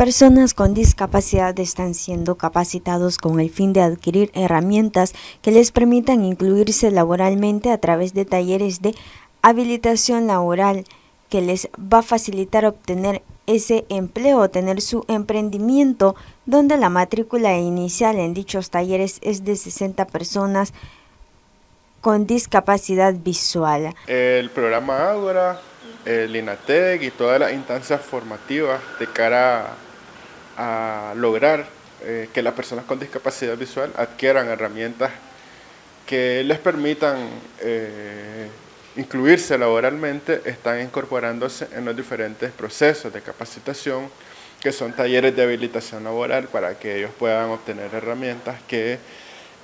Personas con discapacidad están siendo capacitados con el fin de adquirir herramientas que les permitan incluirse laboralmente a través de talleres de habilitación laboral que les va a facilitar obtener ese empleo tener su emprendimiento, donde la matrícula inicial en dichos talleres es de 60 personas con discapacidad visual. El programa Ágora, el INATEC y todas las instancias formativas de cara a lograr eh, que las personas con discapacidad visual adquieran herramientas que les permitan eh, incluirse laboralmente, están incorporándose en los diferentes procesos de capacitación, que son talleres de habilitación laboral para que ellos puedan obtener herramientas que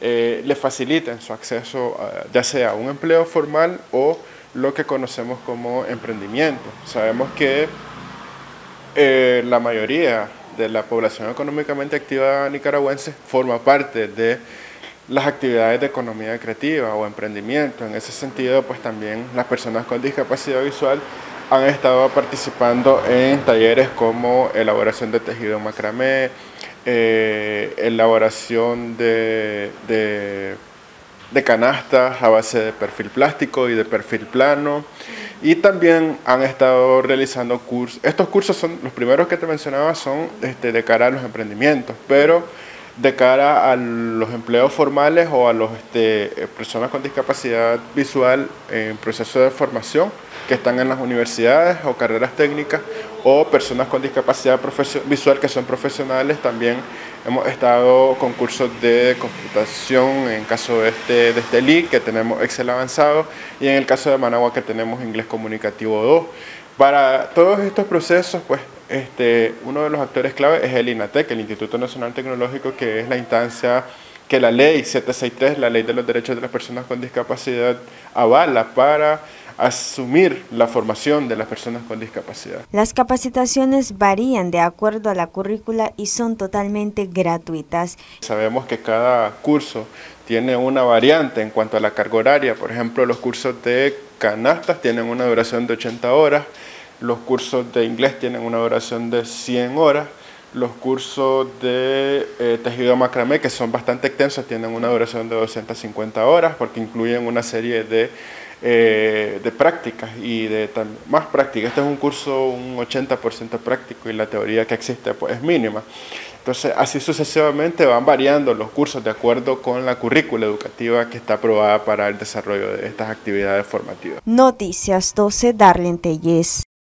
eh, les faciliten su acceso ya sea a un empleo formal o lo que conocemos como emprendimiento. Sabemos que la mayoría de la población económicamente activa nicaragüense forma parte de las actividades de economía creativa o emprendimiento. En ese sentido, pues también las personas con discapacidad visual han estado participando en talleres como elaboración de tejido macramé, eh, elaboración de, de, de canastas a base de perfil plástico y de perfil plano. Y también han estado realizando cursos. Estos cursos son, los primeros que te mencionaba son este, de cara a los emprendimientos, pero de cara a los empleos formales o a las este, personas con discapacidad visual en proceso de formación que están en las universidades o carreras técnicas o personas con discapacidad visual que son profesionales también hemos estado con cursos de computación en caso de este, de este LIC que tenemos Excel avanzado y en el caso de Managua que tenemos inglés comunicativo 2 para todos estos procesos pues este, uno de los actores clave es el INATEC, el Instituto Nacional Tecnológico, que es la instancia que la ley 763, la ley de los derechos de las personas con discapacidad, avala para asumir la formación de las personas con discapacidad. Las capacitaciones varían de acuerdo a la currícula y son totalmente gratuitas. Sabemos que cada curso tiene una variante en cuanto a la carga horaria. Por ejemplo, los cursos de canastas tienen una duración de 80 horas, los cursos de inglés tienen una duración de 100 horas, los cursos de eh, tejido macramé, que son bastante extensos, tienen una duración de 250 horas porque incluyen una serie de, eh, de prácticas y de más prácticas. Este es un curso un 80% práctico y la teoría que existe pues, es mínima. Entonces, así sucesivamente van variando los cursos de acuerdo con la currícula educativa que está aprobada para el desarrollo de estas actividades formativas. Noticias 12, Darlene Telles.